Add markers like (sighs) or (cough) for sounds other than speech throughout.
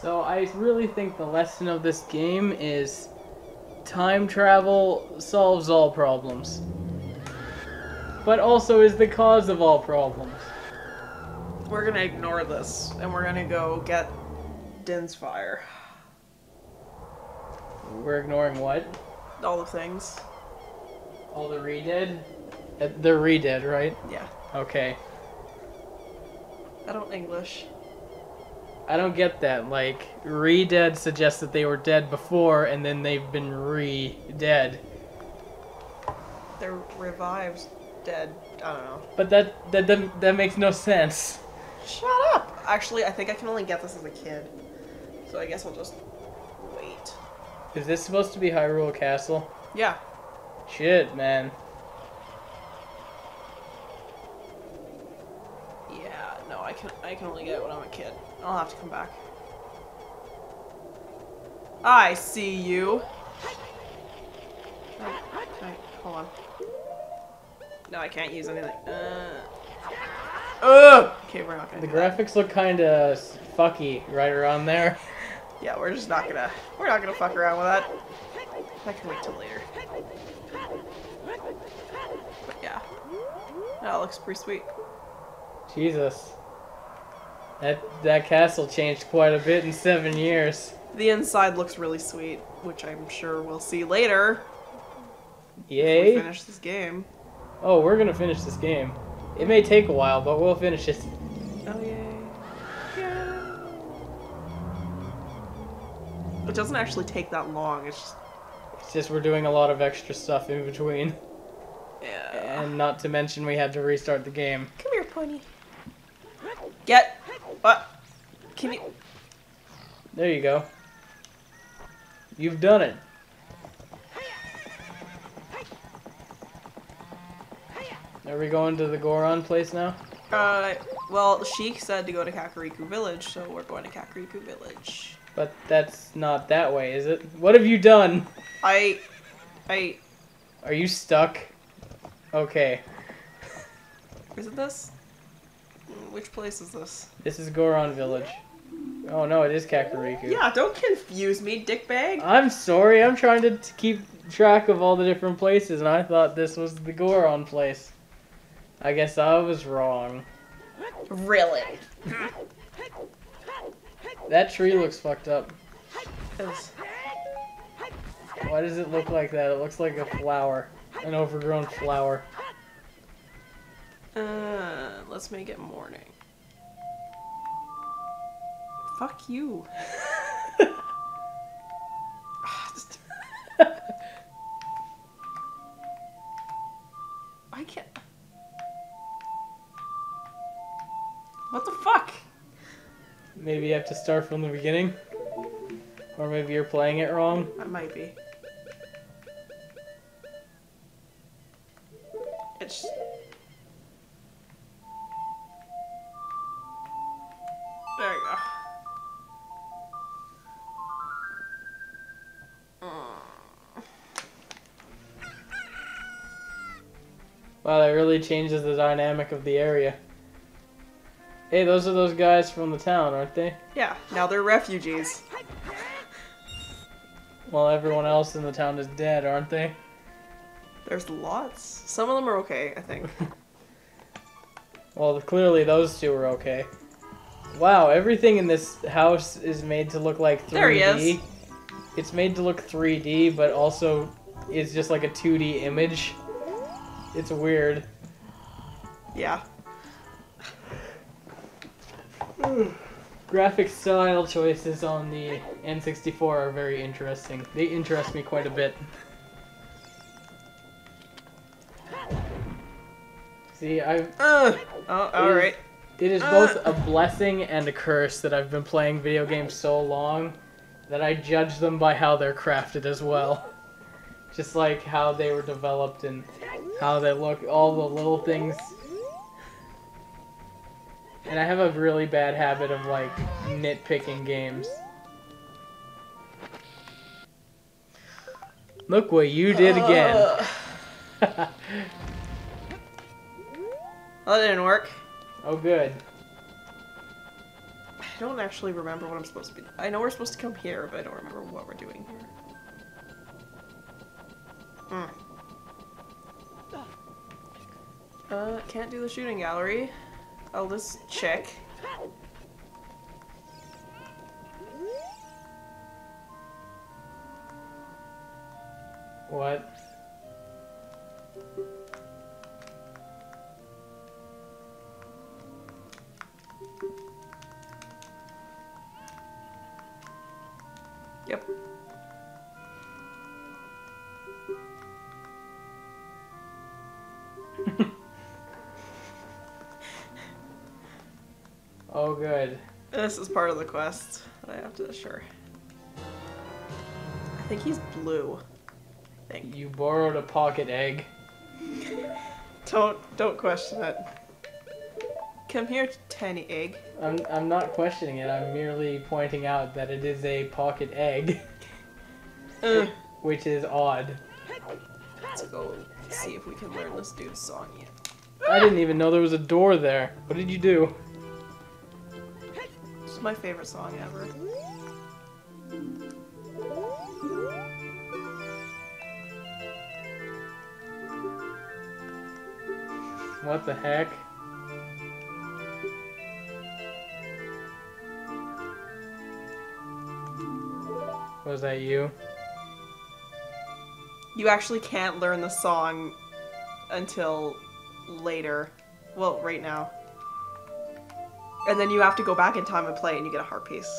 So I really think the lesson of this game is time travel solves all problems. But also is the cause of all problems. We're gonna ignore this, and we're gonna go get Din's fire. We're ignoring what? All the things. All the redead? Uh, They're redead, right? Yeah. Okay. I don't English. I don't get that. Like, re-dead suggests that they were dead before, and then they've been re-dead. They're revived, dead. I don't know. But that that that, that makes no sense. Shut up! Actually, I think I can only get this as a kid. So I guess I'll just wait. Is this supposed to be Hyrule Castle? Yeah. Shit, man. Yeah, no, I can I can only get it when I'm a kid. I'll have to come back. I see you. Hold on. No, I can't use anything. Uh. Ugh! Okay, we're not gonna. The do that. graphics look kind of fucky right around there. (laughs) Yeah, we're just not gonna. We're not gonna fuck around with that. That can wait till later. But yeah, that looks pretty sweet. Jesus. That that castle changed quite a bit in seven years. The inside looks really sweet, which I'm sure we'll see later. Yay! finish this game. Oh, we're gonna finish this game. It may take a while, but we'll finish it. Oh yay! Yeah. It doesn't actually take that long. It's just It's just we're doing a lot of extra stuff in between, yeah. and not to mention we had to restart the game. Come here, pony. Get what? Can you? There you go. You've done it. Are we going to the Goron place now? Uh, well, Sheik said to go to Kakariko Village, so we're going to Kakariko Village. But that's not that way, is it? What have you done? I, I, Are you stuck? Okay. is it this? Which place is this? This is Goron Village. Oh no, it is Kakariko. Yeah, don't confuse me, dickbag. I'm sorry, I'm trying to t- keep track of all the different places, and I thought this was the Goron place. I guess I was wrong. Really? That tree looks fucked up. Why does it look like that? It looks like a flower. An overgrown flower. Uh, let's make it morning. Fuck you. (laughs) I can't. What the fuck? Maybe you have to start from the beginning? Or maybe you're playing it wrong? That might be. It's. Wow, that really changes the dynamic of the area. Hey, those are those guys from the town, aren't they? Yeah, now they're refugees. Well, everyone else in the town is dead, aren't they? There's lots. Some of them are okay, I think. (laughs) Well, clearly those two are okay. Wow, everything in this house is made to look like 3D. There he is. It's made to look 3D, but also is just like a 2D image. It's weird. Yeah. Graphic style choices on the N64 are very interesting. They interest me quite a bit. See, I've Uh, oh, alright. It is both a blessing and a curse that I've been playing video games so long that I judge them by how they're crafted as well. Just like how they were developed and how they look, all the little things. And I have a really bad habit of like nitpicking games. Look what you did again. Uh, (laughs) well, that didn't work. oh, good. I don't actually remember what I'm supposed to be. I know we're supposed to come here, but I don't remember what we're doing here. Hmm. Uh, can't do the shooting gallery. I'll just check. What? Oh, good. This is part of the quest that I have to sure. I think he's blue. I think. You borrowed a pocket egg. (laughs) Don't don't question it. Come here, tiny egg. I'm, I'm not questioning it. I'm merely pointing out that it is a pocket egg, Ugh. (laughs) Uh. which is odd. Let's go see if we can learn this dude's song yet. I didn't even know there was a door there. What did you do? Is my favorite song ever. What the heck? Was that you? You actually can't learn the song until later. Well, right now. And then you have to go back in time and play, and you get a heart piece.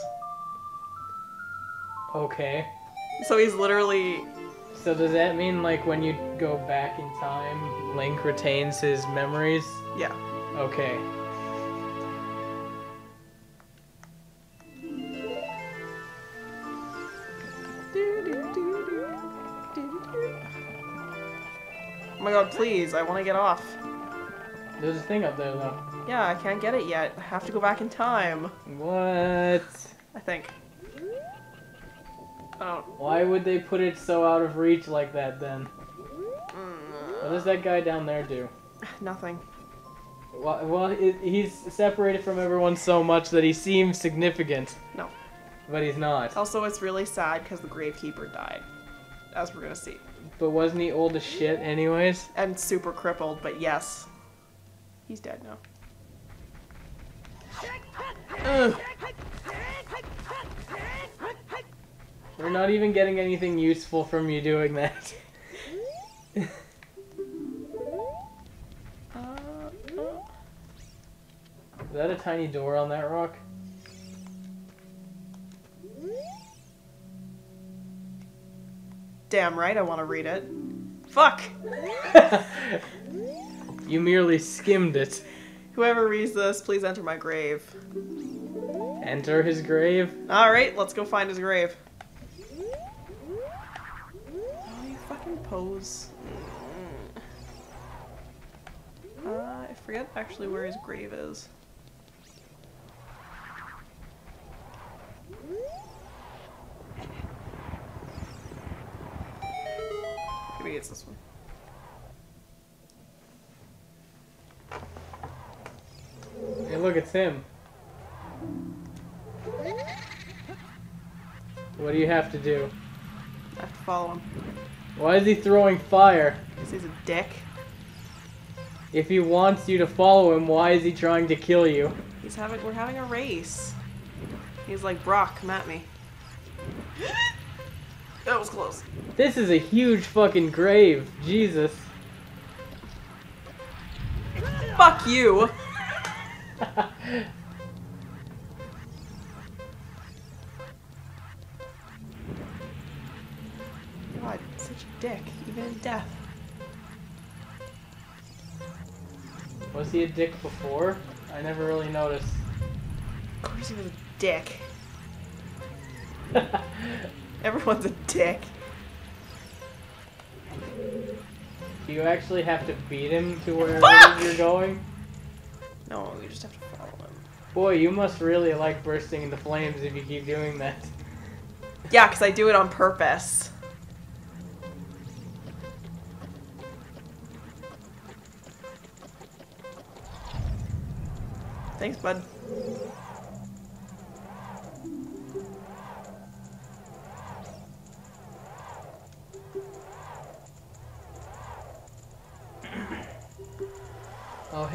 Okay. So he's literally So does that mean like when you go back in time, Link retains his memories? yeah. Okay. Oh my god, please, I want to get off. There's a thing up there though. Yeah, I can't get it yet. I have to go back in time. What? I think. Oh. Why would they put it so out of reach like that then? Mm. What does that guy down there do? (sighs) Nothing. Well, well it, he's separated from everyone so much that he seems significant. No. But he's not. Also, it's really sad because the Gravekeeper died. As we're gonna see. But wasn't he old as shit anyways? And super crippled, but yes. He's dead now. Ugh. We're not even getting anything useful from you doing that. Uh, (laughs) uh. Is that a tiny door on that rock? Damn right, I want to read it. Fuck! (laughs) you merely skimmed it. Whoever reads this, please enter my grave. Enter his grave. Alright, let's go find his grave. Oh, you fucking pose. Uh, I forget actually where his grave is. Maybe it's this one. Hey, look, it's him. What do you have to do? I have to follow him. Why is he throwing fire? Because he's a dick. If he wants you to follow him, why is he trying to kill you? He's having we're having a race. He's like, Brock, come at me. (gasps) that was close. This is a huge fucking grave. Jesus. Fuck you! (laughs) God, such a dick, even in death. Was he a dick before? I never really noticed. Of course he was a dick. (laughs) Everyone's a dick. Do you actually have to beat him to wherever you're going? No, you just have to. Boy, you must really like bursting into flames if you keep doing that. Yeah, because I do it on purpose. Thanks, bud.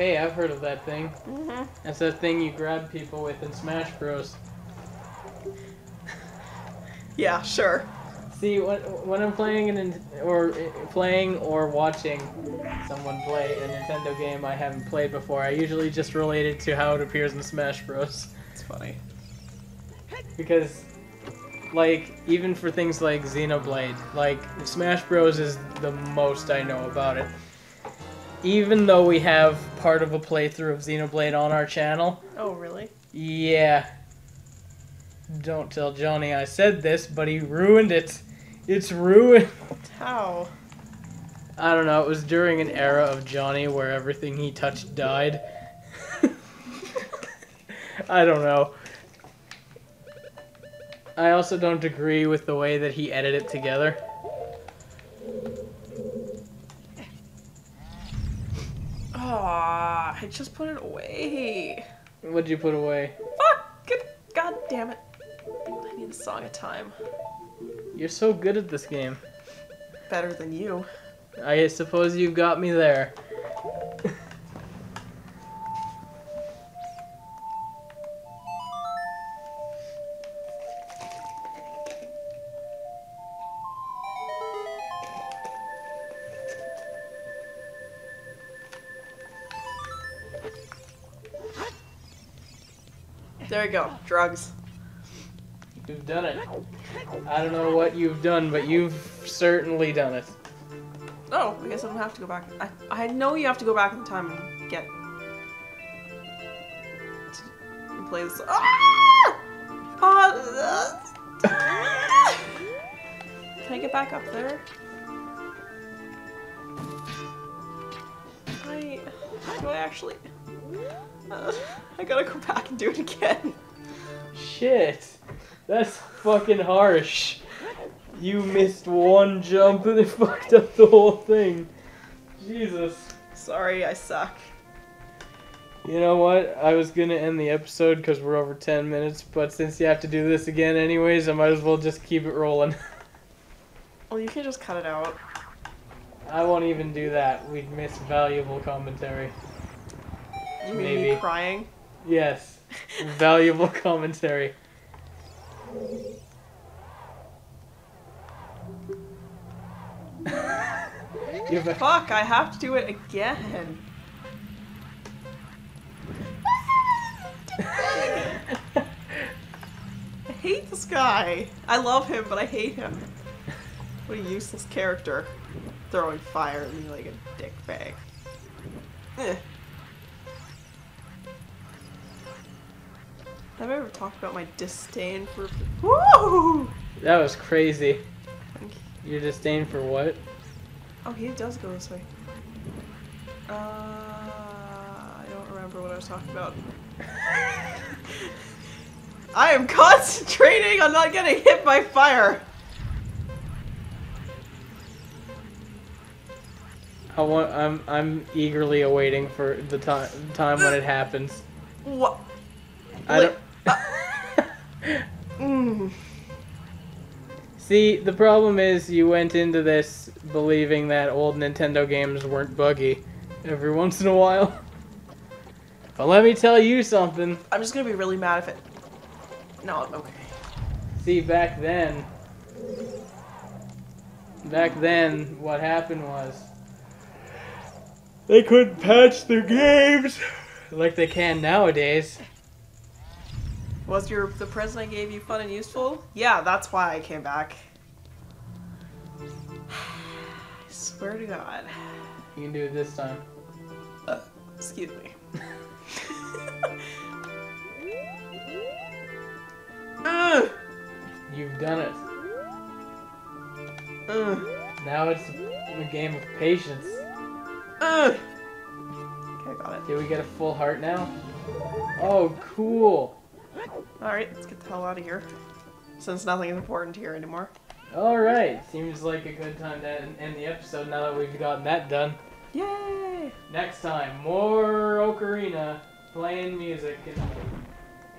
Hey, I've heard of that thing. Mm-hmm. That's that thing you grab people with in Smash Bros. Yeah, sure. See, when, when I'm playing an or uh, playing or watching someone play a Nintendo game I haven't played before, I usually just relate it to how it appears in Smash Bros. It's funny. Because, like, even for things like Xenoblade, like Smash Bros is the most I know about it. Even though we have part of a playthrough of Xenoblade on our channel, Oh, really? yeah. Don't tell Jonny I said this, but he ruined it. It's ruined. How? I don't know. It was during an era of Jonny where everything he touched died. (laughs) I don't know. I also don't agree with the way that he edited it together. Ah, I just put it away. What'd you put away? Fuck! Good- God damn it. I need a song of time. You're so good at this game. Better than you. I suppose you've got me there. Go. Drugs. You've done it. I don't know what you've done, but you've certainly done it. Oh, I guess I don't have to go back. I, I know you have to go back in time and get. And play this. Ah! Pause. (laughs) Can I get back up there? I. Do I actually. Uh, (laughs) I gotta go back and do it again. Shit. That's fucking harsh. You missed one jump and it (laughs) fucked up the whole thing. Jesus. Sorry, I suck. You know what? I was gonna end the episode because we're over 10 minutes, but since you have to do this again anyways, I might as well just keep it rolling. (laughs) Well, you can just cut it out. I won't even do that. We'd miss valuable commentary. You mean Maybe. me crying? Yes. valuable (laughs) commentary. Fuck, I have to do it again. I hate this guy. I love him, but I hate him. What a useless character. Throwing fire at me like a dick bag. Eh. Have I ever talked about my disdain for. Woo! That was crazy. Your disdain for what? Oh, he does go this way. Uh, I don't remember what I was talking about. (laughs) I am concentrating on not getting hit by fire. I want. I'm. I'm eagerly awaiting for the time time when it happens. What? I don't. Mm. (laughs) See, the problem is you went into this believing that old Nintendo games weren't buggy every once in a while. But let me tell you something. I'm just gonna be really mad if it. No, I'm okay. See, back then, back then, what happened was they couldn't patch their games like they can nowadays. Was your the present I gave you fun and useful? Yeah, that's why I came back. (sighs) I swear to God. You can do it this time. Uh, excuse me. Ugh. (laughs) You've done it. Ugh. (sighs) Now it's a game of patience. (sighs) Okay, got it. Did we get a full heart now? Oh, cool. Alright, let's get the hell out of here. Since nothing is important here anymore. All right. Seems like a good time to end the episode now that we've gotten that done. Yay! Next time, more Ocarina, playing music and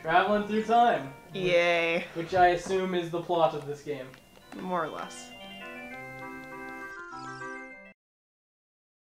traveling through time, Yay. which I assume is the plot of this game. More or less.